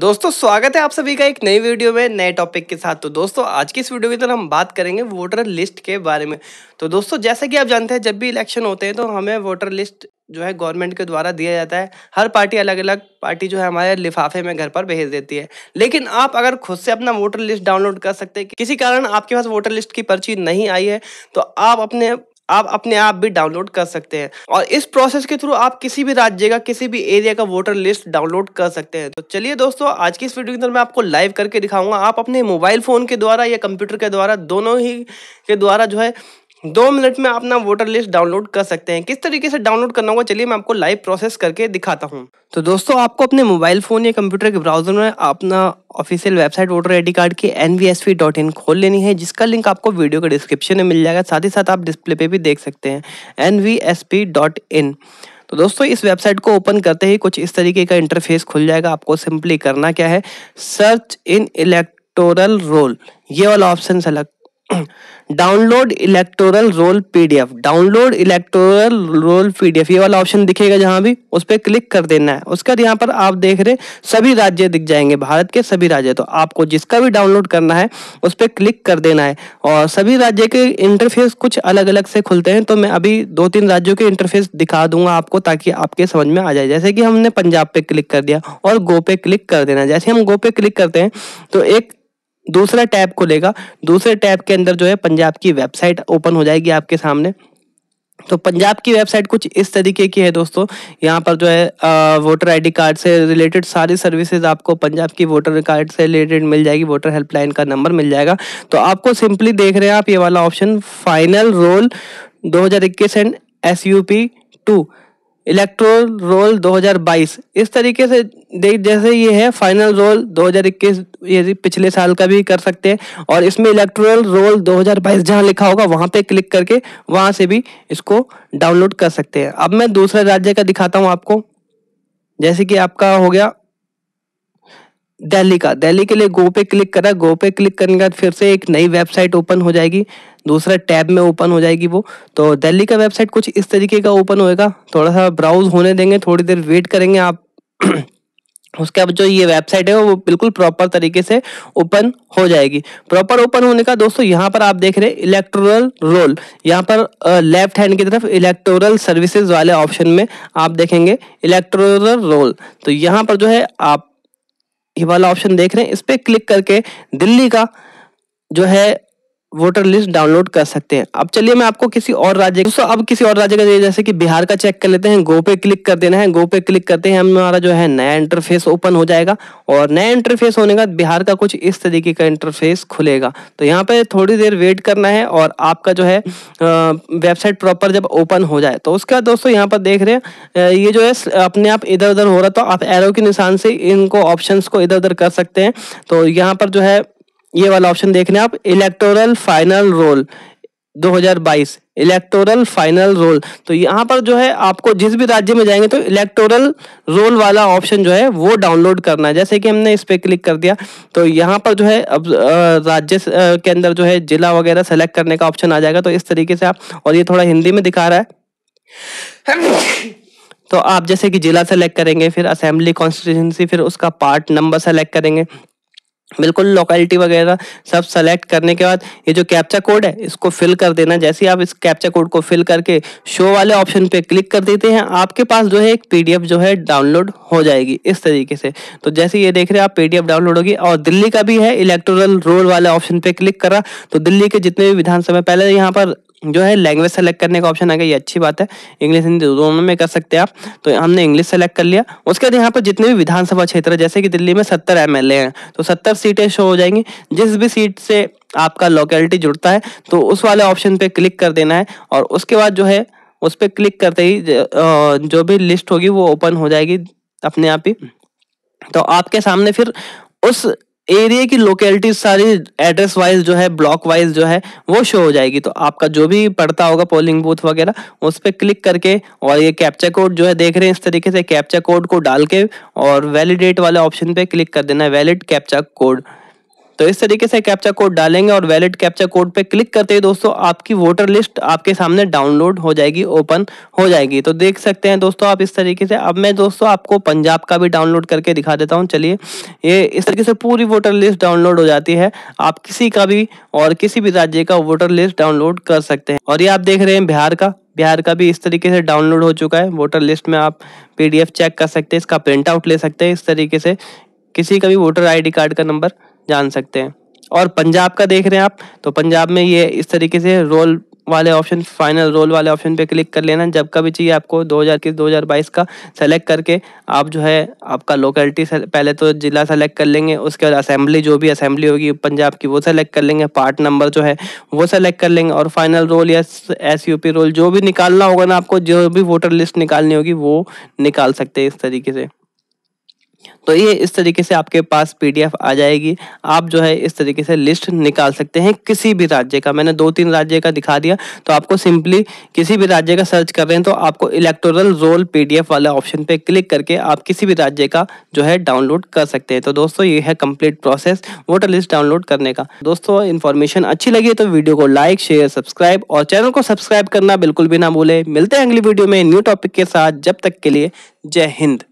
दोस्तों, स्वागत है आप सभी का एक नई वीडियो में, नए टॉपिक के साथ। तो दोस्तों, आज की इस वीडियो के अंदर हम बात करेंगे वोटर लिस्ट के बारे में। तो दोस्तों, जैसा कि आप जानते हैं, जब भी इलेक्शन होते हैं तो हमें वोटर लिस्ट जो है गवर्नमेंट के द्वारा दिया जाता है। हर पार्टी अलग अलग पार्टी जो है हमारे लिफाफे में घर पर भेज देती है। लेकिन आप अगर खुद से अपना वोटर लिस्ट डाउनलोड कर सकते हैं, किसी कारण आपके पास वोटर लिस्ट की पर्ची नहीं आई है तो आप अपने आप अपने आप भी डाउनलोड कर सकते हैं। और इस प्रोसेस के थ्रू आप किसी भी राज्य का, किसी भी एरिया का वोटर लिस्ट डाउनलोड कर सकते हैं। तो चलिए दोस्तों, आज की इस वीडियो के अंदर मैं आपको लाइव करके दिखाऊँगा। आप अपने मोबाइल फ़ोन के द्वारा या कंप्यूटर के द्वारा, दोनों ही के द्वारा जो है दो मिनट में आप अपना वोटर लिस्ट डाउनलोड कर सकते हैं। किस तरीके से डाउनलोड करना होगा, चलिए मैं आपको लाइव प्रोसेस करके दिखाता हूँ। तो दोस्तों, आपको अपने मोबाइल फ़ोन या कंप्यूटर के ब्राउज़र में अपना official website voter I card की एन खोल लेनी है, जिसका लिंक आपको वीडियो के डिस्क्रिप्शन में मिल जाएगा। साथ ही साथ आप डिस्प्ले पे भी देख सकते हैं एन तो दोस्तों, इस वेबसाइट को ओपन करते ही कुछ इस तरीके का इंटरफेस खुल जाएगा। आपको सिंपली करना क्या है? सर्च इन इलेक्टोरल रोल ये वाला option select download electoral roll PDF download electoral roll PDF ये वाला ऑप्शन दिखेगा जहाँ भी, उस पर क्लिक कर देना है। उसके बाद यहाँ पर आप देख रहे सभी राज्य दिख जाएँगे, भारत के सभी राज्य। तो आपको जिसका भी डाउनलोड करना है, उस पर क्लिक कर देना है। और सभी राज्य के इंटरफेस कुछ अलग अलग से खुलते हैं तो मैं अभी दो तीन राज्यों के इंटरफेस दिखा दूँगा आपको, ताकि आपके समझ में आ जाए। जैसे कि हमने पंजाब पे क्लिक कर दिया और गो पे क्लिक कर देना जैसे हम गो पे क्लिक करते हैं तो एक दूसरा टैब खुलेगा। दूसरे टैब के अंदर जो है पंजाब की वेबसाइट ओपन हो जाएगी आपके सामने। तो पंजाब की वेबसाइट कुछ इस तरीके की है दोस्तों। यहाँ पर जो है आ, वोटर आईडी कार्ड से रिलेटेड सारी सर्विसेज़ आपको पंजाब की वोटर कार्ड से रिलेटेड मिल जाएगी। वोटर हेल्पलाइन का नंबर मिल जाएगा। तो आपको सिंपली देख रहे हैं आप ये वाला option final roll 2021 and S U P two electoral roll 2022 इस तरीके से देख जैसे ये है फाइनल रोल 2021 ये पिछले साल का भी कर सकते हैं। और इसमें इलेक्ट्रोल रोल 2022 जहाँ लिखा होगा, वहाँ पे क्लिक करके वहाँ से भी इसको डाउनलोड कर सकते हैं। अब मैं दूसरे राज्य का दिखाता हूँ आपको। जैसे कि आपका हो गया दिल्ली का। दिल्ली के लिए गो पे क्लिक करा। गो पे क्लिक करने के बाद फिर से एक नई वेबसाइट ओपन हो जाएगी। दूसरा टैब में ओपन हो जाएगी वो। तो दिल्ली का वेबसाइट कुछ इस तरीके का ओपन होएगा। थोड़ा सा ब्राउज होने देंगे, थोड़ी देर वेट करेंगे आप। उसके बाद जो ये वेबसाइट है वो बिल्कुल प्रॉपर तरीके से ओपन हो जाएगी। प्रॉपर ओपन होने का दोस्तों, यहाँ पर आप देख रहे हैं इलेक्टोरल रोल यहाँ पर लेफ़्ट हैंड की तरफ़ इलेक्टोरल सर्विसेज़ वाले ऑप्शन में आप देखेंगे इलेक्टोरल रोल तो यहाँ पर जो है आप ये वाला ऑप्शन देख रहे हैं। इस पर क्लिक करके दिल्ली का जो है वोटर लिस्ट डाउनलोड कर सकते हैं। अब चलिए मैं आपको किसी और राज्य दोस्तों, अब किसी और राज्य का जैसे कि बिहार का चेक कर लेते हैं। गो पे क्लिक कर देना है। गो पे क्लिक करते हैं। हमारा जो है नया इंटरफेस ओपन हो जाएगा। और नया इंटरफेस होने का बिहार का कुछ इस तरीके का इंटरफेस खुलेगा। तो यहाँ पे थोड़ी देर वेट करना है और आपका जो है वेबसाइट प्रॉपर जब ओपन हो जाए। तो उसके बाद दोस्तों, यहाँ पर देख रहे हैं ये जो है अपने आप इधर उधर हो रहा तो आप एरो के निशान से इनको ऑप्शन को इधर उधर कर सकते हैं। तो यहाँ पर जो है ये वाला ऑप्शन देख हैं आप electoral final roll 2022 electoral final roll तो यहाँ पर जो है आपको जिस भी राज्य में जाएँगे तो इलेक्टोरल रोल वाला ऑप्शन जो है वो डाउनलोड करना है। जैसे कि हमने इस पर क्लिक कर दिया तो यहाँ पर जो है अब राज्य के अंदर जो है जिला वगैरह सेलेक्ट करने का ऑप्शन आ जाएगा। तो इस तरीके से आप, और ये थोड़ा हिंदी में दिखा रहा है। तो आप जैसे कि जिला सेलेक्ट करेंगे, फिर असेंबली कॉन्स्टिट्यूंसी फिर उसका पार्ट नंबर सेलेक्ट करेंगे। बिल्कुल लोकेलिटी वगैरह सब सेलेक्ट करने के बाद ये जो कैप्चा कोड है, इसको फिल कर देना। जैसे ही आप इस कैप्चा कोड को फिल करके शो वाले ऑप्शन पे क्लिक कर देते हैं, आपके पास जो है एक पीडीएफ जो है डाउनलोड हो जाएगी इस तरीके से। तो जैसे ये देख रहे हैं, आप पीडीएफ डाउनलोड होगी और दिल्ली का भी है इलेक्टोरल रोल वाले ऑप्शन पे क्लिक करा। तो दिल्ली के जितने भी विधानसभा, पहले यहाँ पर जो है लैंग्वेज सेलेक्ट करने का ऑप्शन आ गया, ये अच्छी बात है। इंग्लिश हिंदी दोनों में कर सकते हैं आप। तो हमने इंग्लिश सेलेक्ट कर लिया। उसके बाद यहाँ पर जितने भी विधानसभा क्षेत्र जैसे कि दिल्ली में सत्तर एम हैं तो सत्तर सीटें शो हो जाएँगी। जिस भी सीट से आपका लोकेलिटी जुड़ता है तो उस वाले ऑप्शन पे क्लिक कर देना है और उसके बाद जो है, उस पर क्लिक करते ही, जो भी लिस्ट होगी, वो ओपन हो जाएगी अपने आप ही। तो आपके सामने फिर उस एरिया की लोकेलिटी सारी एड्रेस वाइज जो है ब्लॉक वाइज जो है, वो शो हो जाएगी। तो आपका जो भी पड़ता होगा पोलिंग बूथ वगैरह, उस पर क्लिक करके और ये कैप्चा कोड जो है देख रहे हैं, इस तरीके से कैप्चा कोड को डाल के और वैलिडेट वाले ऑप्शन पे क्लिक कर देना है वैलिड कैप्चा कोड तो इस तरीके से कैप्चा कोड डालेंगे और वैलिड कैप्चा कोड पे क्लिक करते ही दोस्तों आपकी वोटर लिस्ट आपके सामने डाउनलोड हो जाएगी ओपन हो जाएगी। तो देख सकते हैं दोस्तों आप इस तरीके से। अब मैं दोस्तों आपको पंजाब का भी डाउनलोड करके दिखा देता हूँ। चलिए, ये इस तरीके से पूरी वोटर लिस्ट डाउनलोड हो जाती है। आप किसी का भी और किसी भी राज्य का वोटर लिस्ट डाउनलोड कर सकते हैं। और ये आप देख रहे हैं बिहार का। बिहार का भी इस तरीके से डाउनलोड हो चुका है। वोटर लिस्ट में आप पीडीएफ चेक कर सकते हैं, इसका प्रिंट आउट ले सकते हैं इस तरीके से। किसी का भी वोटर आईडी कार्ड का नंबर जान सकते हैं। और पंजाब का देख रहे हैं आप तो पंजाब में ये इस तरीके से रोल वाले ऑप्शन फाइनल रोल वाले ऑप्शन पे क्लिक कर लेना। जब का भी चाहिए आपको 2021 2022 का सेलेक्ट करके आप जो है, आपका लोकेलिटी पहले तो जिला सेलेक्ट कर लेंगे, उसके बाद असेंबली जो भी असेंबली होगी पंजाब की, वो सेलेक्ट कर लेंगे पार्ट नंबर जो है, वो सेलेक्ट कर लेंगे। और फाइनल रोल या एस रोल जो भी निकालना होगा ना आपको, जो भी वोटर लिस्ट निकालनी होगी, वो निकाल सकते हैं इस तरीके से। तो ये इस तरीके से आपके पास पीडीएफ आ जाएगी। आप जो है इस तरीके से लिस्ट निकाल सकते हैं किसी भी राज्य का। मैंने दो तीन राज्य का दिखा दिया। तो आपको सिंपली किसी भी राज्य का सर्च कर रहे हैं तो आपको इलेक्टोरल रोल पीडीएफ वाला ऑप्शन पे क्लिक करके आप किसी भी राज्य का जो है डाउनलोड कर सकते हैं। तो दोस्तों, ये है complete process voter list download करने का। दोस्तों, इन्फॉर्मेशन अच्छी लगी तो वीडियो को लाइक, शेयर, सब्सक्राइब और चैनल को सब्सक्राइब करना बिल्कुल भी ना भूले। मिलते हैं अगली वीडियो में न्यू टॉपिक के साथ। जब तक के लिए जय हिंद।